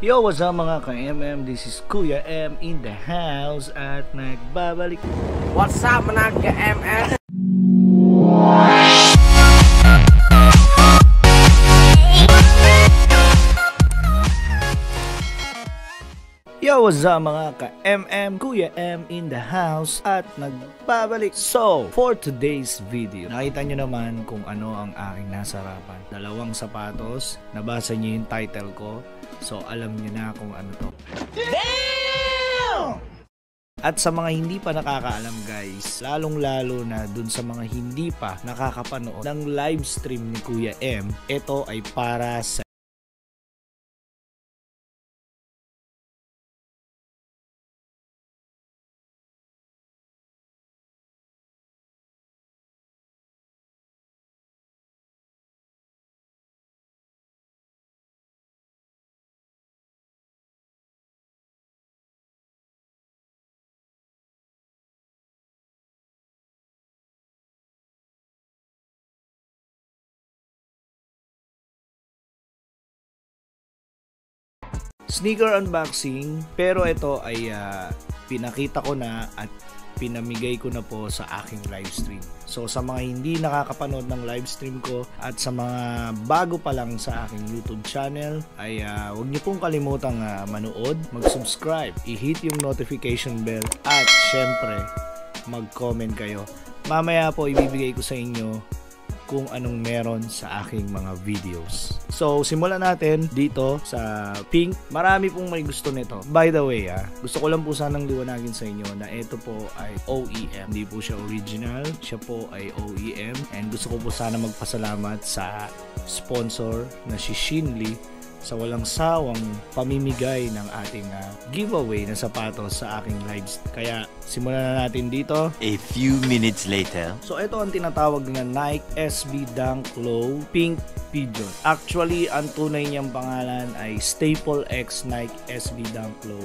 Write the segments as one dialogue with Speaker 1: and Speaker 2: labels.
Speaker 1: Yo, what's up mga ka-MM? This is Kuya M in the house at nagbabalik.
Speaker 2: What's up mga ka-ML?
Speaker 1: Yo, what's up mga ka-MM? Kuya M in the house at nagbabalik. So, for today's video, nakita nyo naman kung ano ang aking nasa harapan. Dalawang sapatos, nabasa nyo yung title ko. So, alam nyo na kung ano to. At sa mga hindi pa nakakaalam guys, lalong-lalo na dun sa mga hindi pa nakakapanood ng live stream ni Kuya M, ito ay para sa sneaker unboxing pero ito ay ah, pinakita ko na at pinamigay ko na po sa aking live stream. So sa mga hindi nakakapanood ng live stream ko at sa mga bago pa lang sa aking YouTube channel ay ah, huwag niyo pong kalimutang ah, manood, mag-subscribe, i-hit yung notification bell at syempre mag-comment kayo. Mamaya po ibibigay ko sa inyo kung anong meron sa aking mga videos. So, simulan natin dito sa pink. Marami pong may gusto nito. By the way, ah, gusto ko lang po sanang liwanagin sa inyo na ito po ay OEM. Hindi po siya original. Siya po ay OEM. And gusto ko po sana magpasalamat sa sponsor na si Shinli sa walang sawang pamimigay ng ating ah, giveaway na sapatos sa aking lives. Kaya simulan na natin dito.
Speaker 3: A few minutes later.
Speaker 1: So ito ang tinatawag na Nike SB Dunk Low Pink Pigeon. Actually, ang tunay niyang pangalan ay Staple X Nike SB Dunk Low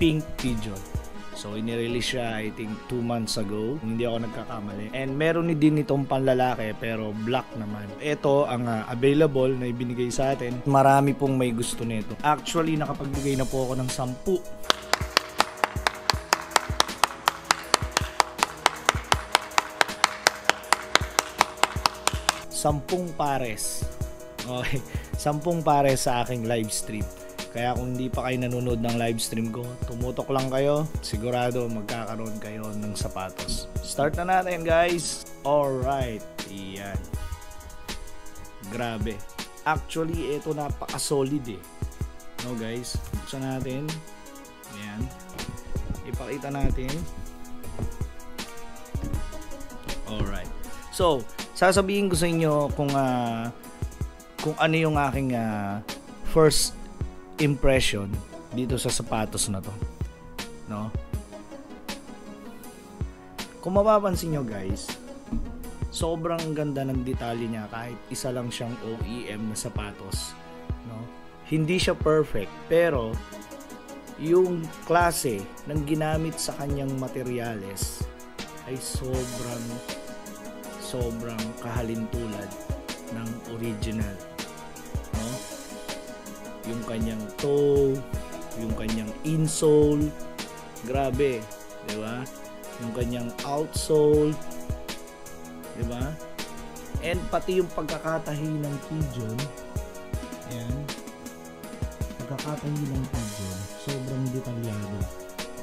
Speaker 1: Pink Pigeon. So inirelease siya I think 2 months ago, kung hindi ako nagkakamali. And meron ni din itong panlalaki pero black naman. Ito ang ah, available na ibinigay sa atin. Marami pong may gusto nito. Actually nakapagbigay na po ako ng 10 sampung pares. Okay, sampung pares sa aking live stream. Kaya kung hindi pa kayo nanonood ng live stream ko, tumutok lang kayo. Sigurado magkakaroon kayo ng sapatos. Start na natin guys. Alright. Iyan. Grabe. Actually, ito napaka-solid eh. No guys, buksan natin. Ayan. Ipakita natin. Alright. So, sasabihin ko sa inyo kung ah, kung ano yung aking ah, first impression dito sa sapatos na to. No? Kung mapapansin nyo guys, sobrang ganda ng detalye niya kahit isa lang siyang OEM na sapatos. No? Hindi siya perfect, pero yung klase ng ginamit sa kanyang materyales ay sobrang sobrang kahalintulad ng original yung kanyang toe yung kanyang insole. Grabe di ba? Yung kanyang outsole di ba? And pati yung pagkakatahi ng pigeon. Ayan. Pagkakatahi ng pigeon sobrang detalyado.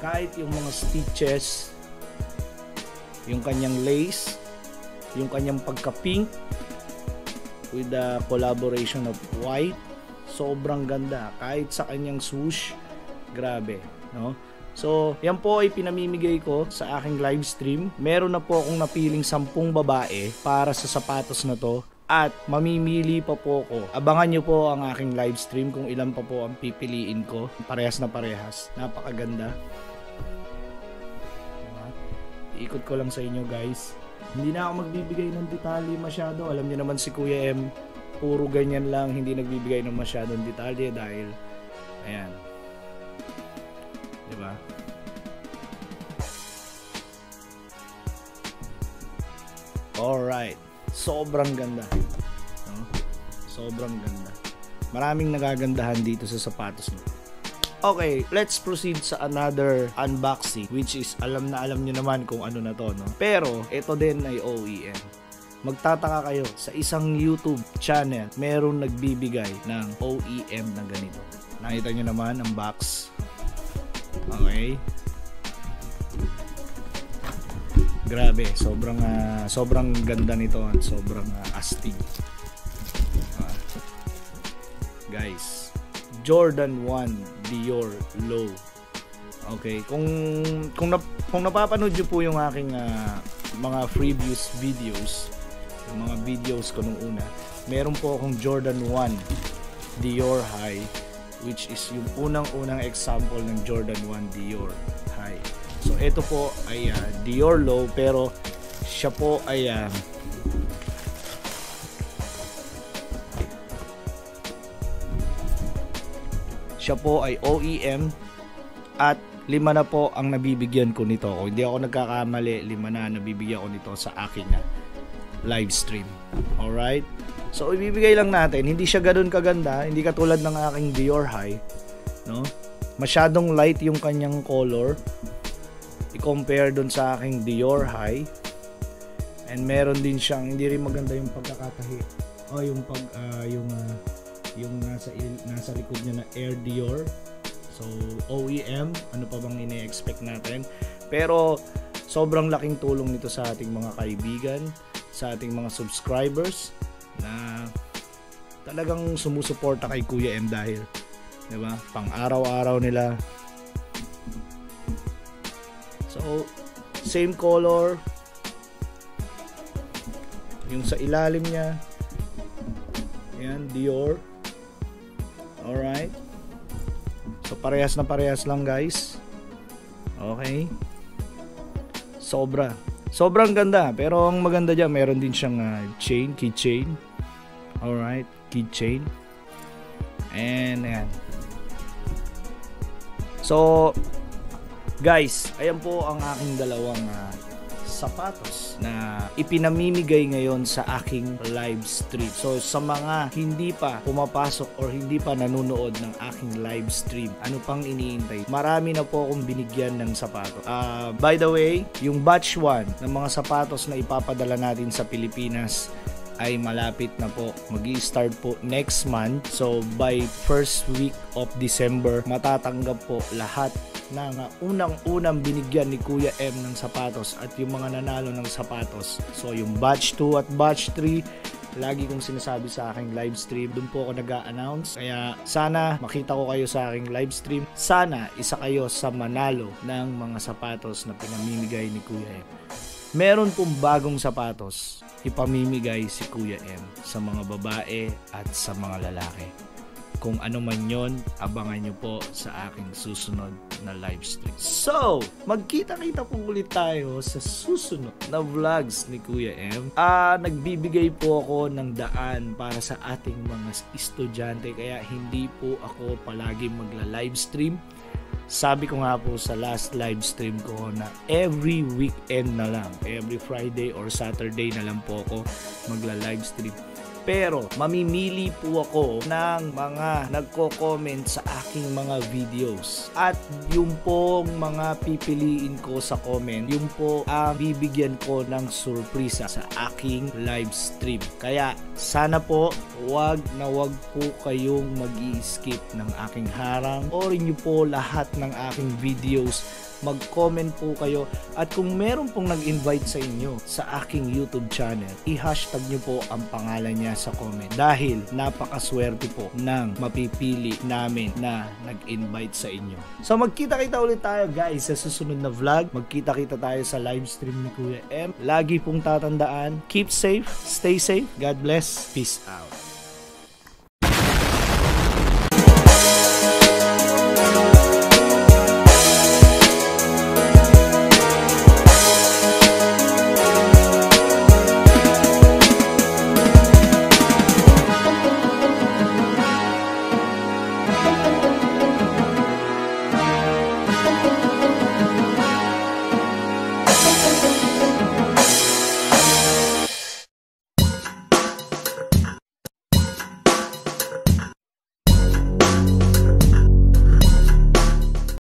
Speaker 1: Kahit yung mga stitches yung kanyang lace yung kanyang pagka-pink with the collaboration of white sobrang ganda kahit sa kanyang swoosh grabe no So, yan po ay pinamimigay ko sa aking live stream. Meron na po akong napiling sampung babae para sa sapatos na to. At mamimili pa po ko. Abangan nyo po ang aking live stream kung ilan pa po ang pipiliin ko. Parehas na parehas. Napakaganda. Diba? Ikot ko lang sa inyo guys. Hindi na ako magbibigay ng detalye masyado. Alam niyo naman si Kuya M, puro ganyan lang, hindi nagbibigay ng masyadong detalye dahil ayan. 'Di ba? Alright. Sobrang ganda. No? Sobrang ganda. Maraming nagagandahan dito sa sapatos mo. Okay, let's proceed sa another unboxing which is alam na alam nyo naman kung ano na to, no? Pero ito din ay OEM. Magtataka kayo, sa isang YouTube channel, meron nagbibigay ng OEM na ganito. Nakita nyo naman ang box. Okay. Grabe, sobrang ah, sobrang ganda nito at sobrang ah, astig. Ah. guys, Jordan 1 Dior Low. Okay, kung kung nap, kung napapanood niyo po yung aking ah, mga previous videos, yung mga videos ko nung una, meron po akong Jordan 1 Dior High which is yung unang-unang example ng Jordan 1 Dior High. So ito po ay ah, Dior Low pero siya po ay ah, siya po ay OEM at lima na po ang nabibigyan ko nito. Kung hindi ako nagkakamali, lima na nabibigyan ko nito sa aking ah, live stream. Alright? So, ibibigay lang natin. Hindi siya ganun kaganda. Hindi katulad ng aking Dior High. No? Masyadong light yung kanyang color. I-compare dun sa aking Dior High. And meron din siyang, hindi rin maganda yung pagkakatahi. O yung pag, ah, yung, ah, yung nasa, nasa likod niya na Air Dior. So, OEM, ano pa bang ine-expect natin? Pero, sobrang laking tulong nito sa ating mga kaibigan, sa ating mga subscribers na talagang sumusuporta kay Kuya M dahil 'di ba? Pang araw-araw nila. So, same color. Yung sa ilalim niya. Yan, Dior. Alright. So, parehas na parehas lang guys. Okay. Sobra. Sobrang ganda. Pero ang maganda dyan, meron din siyang ah, chain, keychain. Alright, keychain. And ayan. So, guys, ayan po ang aking dalawang ah, sapatos na ipinamimigay ngayon sa aking live stream. So sa mga hindi pa pumapasok or hindi pa nanonood ng aking live stream, ano pang iniintay? Marami na po akong binigyan ng sapatos. Ah, by the way, yung batch 1 ng mga sapatos na ipapadala natin sa Pilipinas ay malapit na po. mag start po next month. So by first week of December, matatanggap po lahat ng uh, unang-unang binigyan ni Kuya M ng sapatos at yung mga nanalo ng sapatos. So yung batch 2 at batch 3, lagi kong sinasabi sa aking live stream. Doon po ako nag-a-announce. Kaya sana makita ko kayo sa aking live stream. Sana isa kayo sa manalo ng mga sapatos na pinamimigay ni Kuya M. Meron pong bagong sapatos ipamimigay si Kuya M sa mga babae at sa mga lalaki. Kung ano man yon, abangan nyo po sa aking susunod na live stream. So, magkita-kita po ulit tayo sa susunod na vlogs ni Kuya M. Ah, nagbibigay po ako ng daan para sa ating mga estudyante kaya hindi po ako palagi magla-live stream sabi ko nga po sa last live stream ko na every weekend na lang, every Friday or Saturday na lang po ako magla-live stream. Pero mamimili po ako ng mga nagko-comment sa aking mga videos. At yung pong mga pipiliin ko sa comment, yung po ang bibigyan ko ng surpresa sa aking live stream. Kaya sana po wag na wag po kayong mag skip ng aking harang. Orin nyo po lahat ng aking videos mag-comment po kayo at kung meron pong nag-invite sa inyo sa aking YouTube channel, i-hashtag nyo po ang pangalan niya sa comment dahil napakaswerte po ng mapipili namin na nag-invite sa inyo. So magkita-kita ulit tayo guys sa susunod na vlog. Magkita-kita tayo sa live stream ni Kuya M. Lagi pong tatandaan, keep safe, stay safe, God bless, peace out.